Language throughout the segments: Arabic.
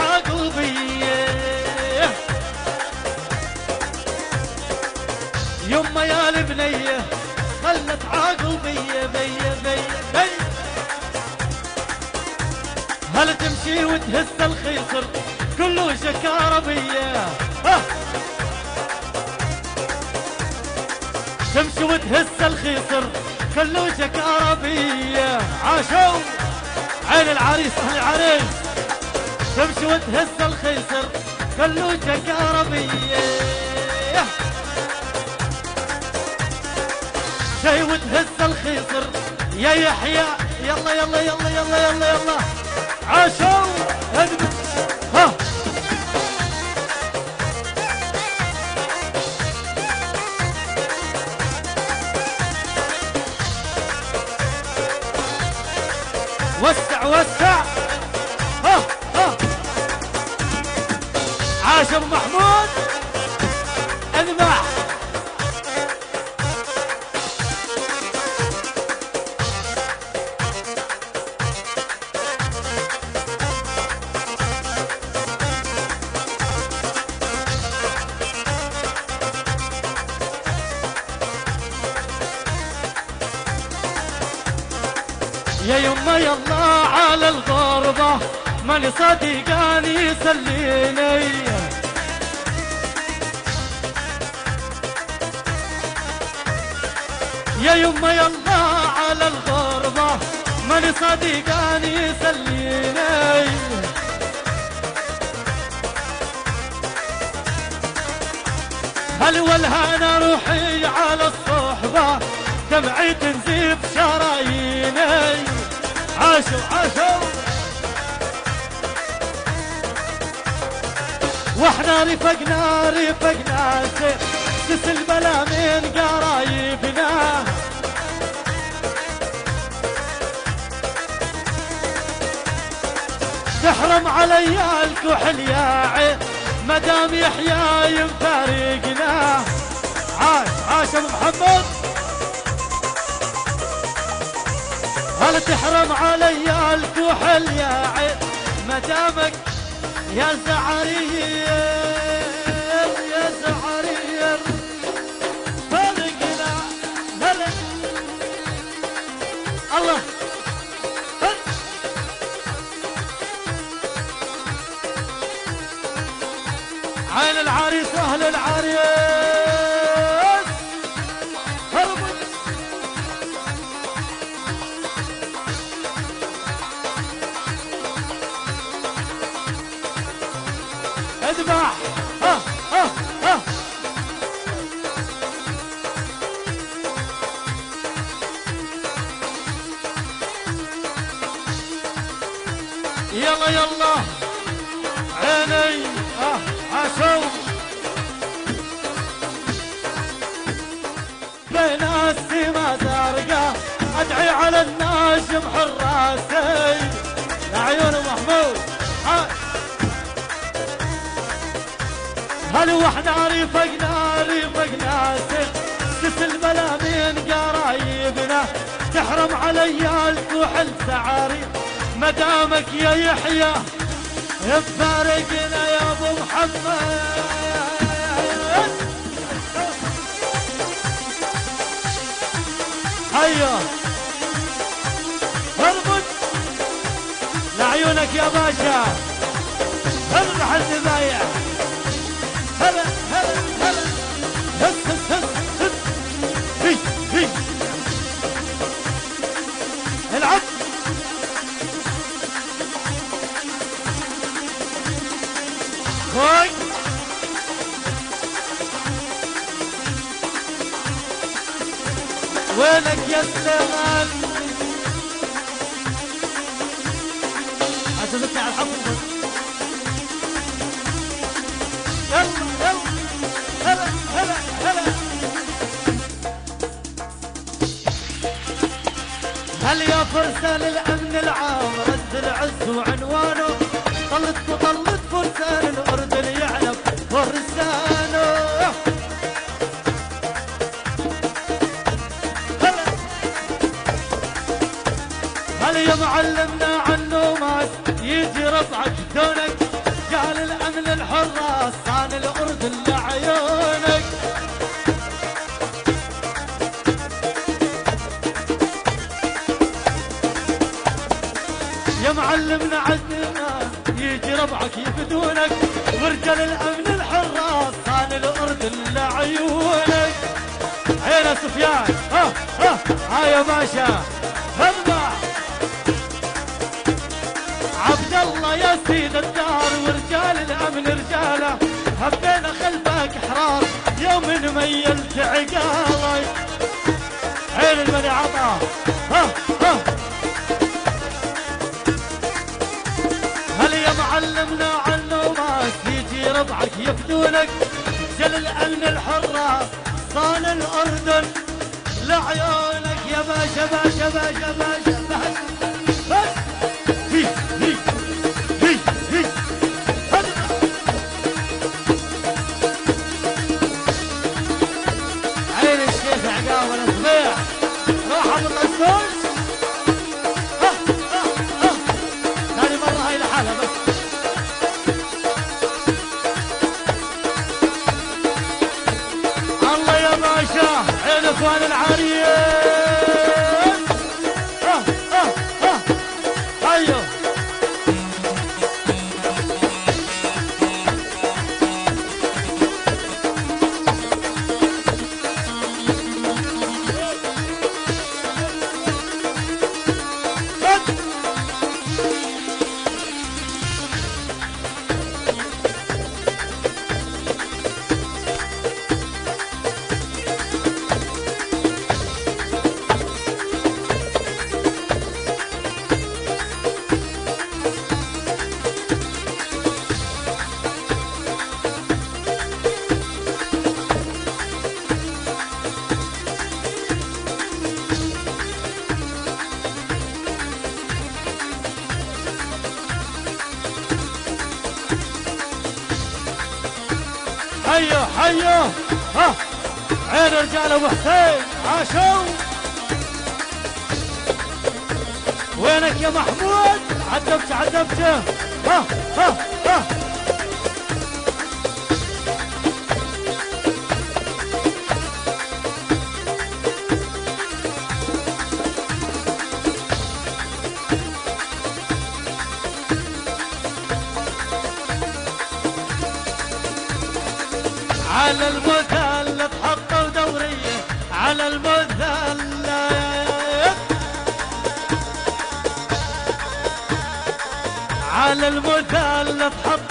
عقوبية يما يا البنية خلت عقوبية بيا بيا بيا. هل تمشي وتهز الخيصر كله شكارة بيا؟ تمشي وتهز الخيصر كله شكارة بيا. عاشوا عين العريس أهل العريس. تمشي وتهز الخيصر شكارة بيا شي وتهز الخيصر يا يحيى يلا يلا يلا يلا يلا يلا. عاشوا ها. وسع وسع. عاشر محمود. أذبح. يا يما يلا على الغربة. ماني صديقاني يسليني يا يما يلا على الغربة ماني صديقاني يسليني هل والهنا روحي على الصحبة دمعي تنزيف شراييني. عاشوا عاشوا وإحنا رفقنا رفقنا سس البلا من قرايبنا. تحرم علي الكحل يا عين مدام يحيى يفارقنا عاش عاش أبو محمد. هل تحرم علي الكحل يا عين مدامك يا زعرير يا الله. عين العريس أهل العريس. اذبح ها ها ها. يلا يلا. عيني. آه عاشوا بين السما زرقاء أدعي على الناجم حراسي لعيون محمود. هل وإحنا رفقنا رفقنا سس البلا من قرايبنا. تحرم علي الكحل سعاري. مدامك يا يحيى بفارقنا يا أبو محمد. هيا. اربط لعيونك يا باشا. اذبح الذبايح. وينك يا سليمان عزمتني على الحفل يلا هل يا فرسان الأمن العام رد العز وعنوانه؟ طلت طلت معلمنا عزنا يجي ربعك يفدونك ورجال الأمن الحراس صان الاردن لعيونك هيا سفيان ها ها يا باشا هذا عبد الله يا سيد الدار ورجال الأمن رجاله هبينا خلفك احرار يوم ميلت عقالك. عين المني عطا ها. يفدونك جل الامن الحراس صان الأردن. لعيونك يا باشا باشا باشا باشا اخوان العريس آه حيو حيو ها. عين رجال أبو حسين عاشوا. وينك يا محمود؟ عدبت عدبت ها ها ها. على المثلث حطوا دورية على المثلث على المثلث حطوا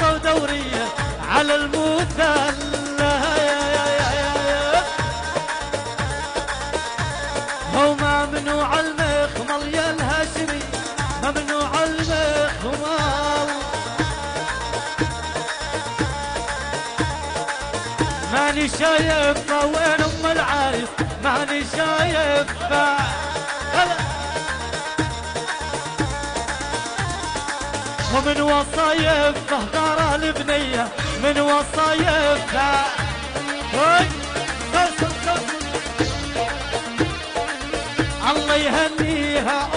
شايفه وين أم العريس ماني شايفه ومن وصايفه دار البنية من وصايفه وي الله يهنيها.